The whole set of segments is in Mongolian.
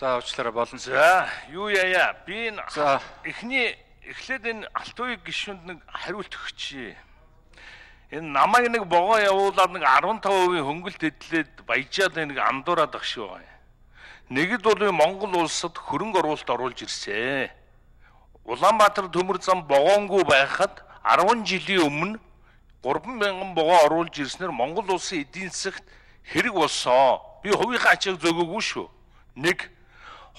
За уучлаарай болно. За, юу яая? Би энэ эхний эхлээд энэ Алтуугийн гишүүнд нэг хариулт өгчээ. Энэ намайг нэг богоо явуулаад нэг 15% хөнгөлт эдлээд баяжаад нэг андуураад ах шүү байгаа. Нэгд бол Монгол улсад хөрөнгө оруулалт оруулж ирсэн. Улаанбаатар төмөр зам богоонгүй байхад 10 жилийн өмнө 3000 богоо оруулж ирснээр Монгол улсын эдийн засагт хэрэг болсон. Би хувийнхаа ачааг зөгөөгүй шүү.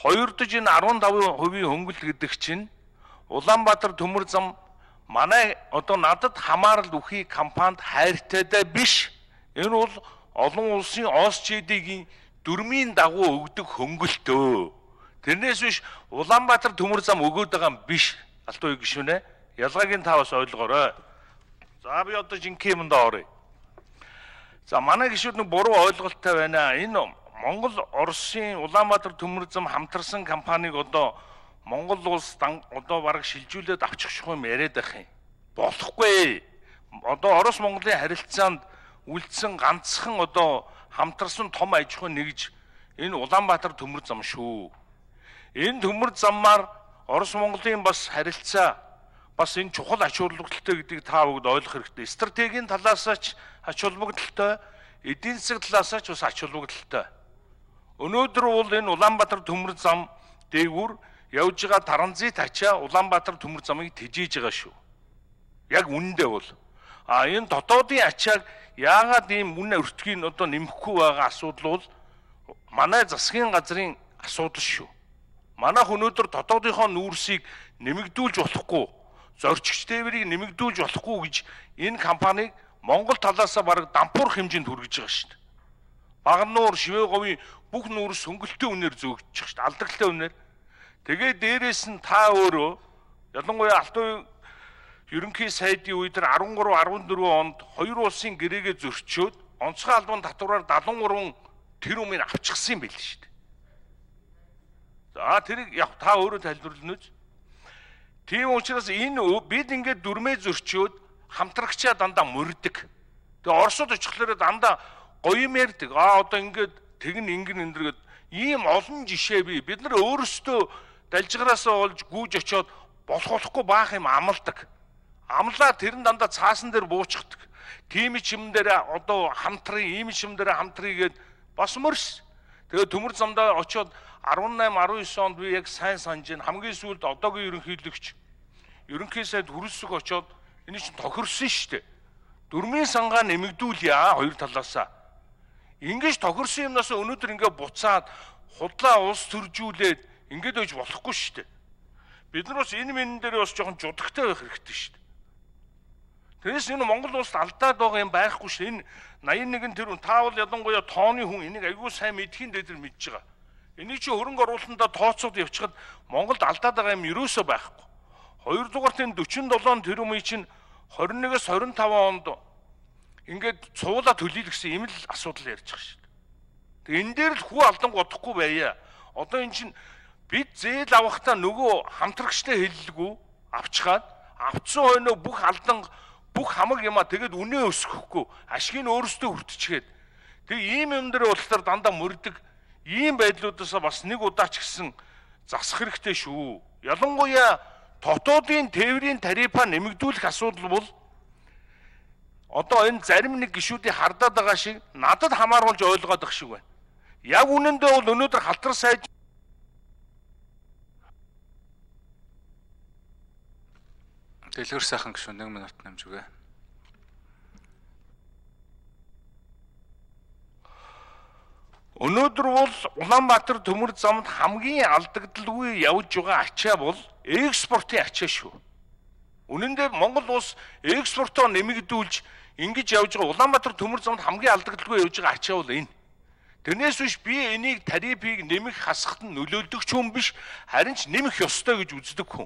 Нэг хоёрдож энэ 15% хөнгөлт гэдэг чинь Улаанбаатар төмөр зам манай одоо надад хамаарал үхий компанид хайртайдаа биш. Энэ бол олон улсын ОСЧД-ийн дөрмийн дагуу өгдөг хөнгөлтөө. Тэрнээс биш Улаанбаатар төмөр зам өгөөд байгаа юм биш. Алтуу гişүнэ. Ялгааг нь та бас ойлгоорой. За би одоо жинхэнэ юмд оръё. За манай гişүүд нэг буруу ойлголттой байна. Энэ Монгол Оросын Улаанбаатар төмөр зам хамтарсан компанийг одоо Монгол улс одоо бараг шилжүүлээд авчихчих юм яриад байх юм. Болохгүй. Одоо Орос Монголын харилцаанд үлдсэн ганцхан одоо хамтарсан том аж ахуй нэгж энэ Улаанбаатар төмөр зам шүү. Энэ төмөр замаар Орос Монголын бас харилцаа бас энэ чухал ач холбогдолтой гэдгийг та бүгд ойлгох хэрэгтэй. Стратегийн талаас ч ач холбогдолтой, эдийн засаг талаас ч бас ач холбогдолтой. Өнөөдөр бол энэ Улаанбаатар төмөр зам дээгүүр явж байгаа Таранзит ачаа Улаанбаатар төмөр замыг тэжээж байгаа шүү. Яг үнэндээ бол а энэ дотоодын ачааг яагаад ийм үнэ өртгийг одоо нэмэхгүй байгаа асуудал бол манай засгийн газрын асуудал шүү. Манайх өнөөдөр дотоодынхоо нүүрсийг нэмэгдүүлж болохгүй, зорчигч тээврийг нэмэгдүүлж болохгүй гэж энэ компанийг Монгол талаасаа бараг дампуур хэмжээнд хүргэж байгаа шүү Багнуур, Шивээговын бүх нүүрс хөнгөлтөө үнээр зөөгдчих шүү дээ. Алдартай үнээр. Тэгээ дээрэс нь та өөрөө ялангуяа Алтан ерөнхий сайдын үед 13 14 онд хоёр улсын гэрээгээ зөрчөөд онцгой албан татвараар 73 тэрбумыг авчихсан юм байл шүү дээ. За тэрийг яг та өөрөө тайлбарлана үз. Тийм учраас энэ бид ингээд дүрмээ зөрчөөд хамтрагчаа дандаа мөрдөг. Тэгээ Оросод очихлоороо дандаа гоё юм ярьдаг. Аа одоо ингээд тэгн ингэн эндэргээд ийм олон жишээ би бид нар өөрсдөө далжгараасаа олж гүйж очиод болох болохгүй баах юм амладаг. Амлаа тэр нь дандаа цаасан дээр буучдаг. Тим чим дээр одоо хамтрын ийм чим дээр хамтрыгээд бас мөрс. Тэгээ төмөр замдаа очиод 18 19 онд би яг сайн санаж байна. Хамгийн сүүлд одоогийн ерөнхийлөгч ерөнхий сайд хүрэлцэх очиод энэ чинь тохирсон шүү дээ. Дөрмийн сангаа нэмэгдүүлье хоёр талаасаа. Ингиж тохирсон юмнаас өнөөдөр ингээ буцаад худлаа улс төржүүлээд ингээд байж болохгүй шүү дээ. Бид нар бас энэ мэн дээр бас жоохон жудагтай байх хэрэгтэй шүү дээ. Тэрээс энэ Монгол улсад алдаад байгаа юм байхгүй шүү. Энэ 81 тэрүүн таавал ялангуяа тооны хүн энийг айгүй сайн мэдхийн дээр мэдж байгаа. Энийг чи хөрөнгө оруулалтандаа тооцоод явчихад Монголд алдаад байгаа юм ерөөсөө байхгүй. Хоёрдугаарт энэ 47 тэрүүмийн чинь 21-с 25 онд ингээд цуула төлөй гэсэн юм л асуудал ярьж байгаа шүү дээ. Тэгээ энэ дээр л хүү алдан годохгүй байя. Одоо эн чинь бид зээл авахтаа нөгөө хамтрагчтай хэллэггүй авчгаад авцсан хойноо бүх алдан бүх хамаг юмаа тэгээд үнэ өсгөхгүй ашгийг өөрөөсөө хүртчихээд тэг ийм юм дээр болохоор дандаа мөрдөг ийм байдлуудаас бас нэг удаа ч гэсэн засах хэрэгтэй шүү. Ялангуяа дотоодын тээврийн тарифа нэмэгдүүлэх асуудал бол одоо энэ зарим нэг гişүүдийн хардаад байгаа шиг надад хамааруулж ойлгоод байгаа шиг байна. Яг үнэндээ бол өнөөдөр халтар сайж Дэлгэр сайхан гişүн 1 минут намж үгэ. Өнөөдөр бол Улаанбаатар төмөр замд хамгийн алдагдaltaгүй явж байгаа ачаа бол экспортын ачаа шүү. Үнэн дээр Монгол улс экспортоо нэмэгдүүлж ингэж явж байгаа Улаанбаатар төмөр замд хамгийн алдагдaltaгүй явж байгаа ачаа бол энэ. Тэрнээс биш би энийг тарифыг нэмэх хасахт нь нөлөөлдөг ч хүн биш харин ч нэмэх ёстой гэж үздэг хүн.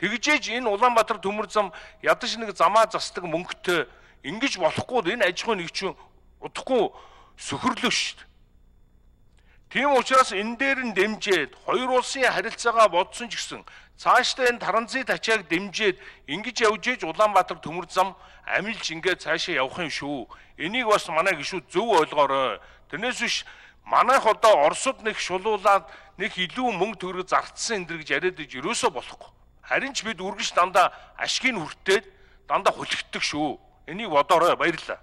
Тэгжээж энэ Улаанбаатар төмөр зам ядаж нэг замаа засдаг мөнгөтэй ингэж болохгүй энэ аж ахуй нэг чинь удахгүй сөхөрлөө шүү дээ. Тийм учраас энэ дээр нь дэмжиж хоёр улсын харилцаагаа бодсон ч гэсэн цаашдаа энэ транзит ачааг дэмжиж ингэж явж ээж Улаанбаатар төмөр зам амилж ингээд цаашаа явах юм шүү. Энийг бас манай гişүүд зөв ойлгоорой. Тэрнээс биш Манайх одоо Оросд нэг шулуулаад нэг илүү мөнгө төгрөг зардсан энэ дэр гэж яриад иж ерөөсөө болохгүй. Харин ч бид үргэлж дандаа ашгийг хүртээд дандаа хулигддаг шүү. Энийг бодоорой баярлалаа.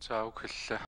За үг хэллээ.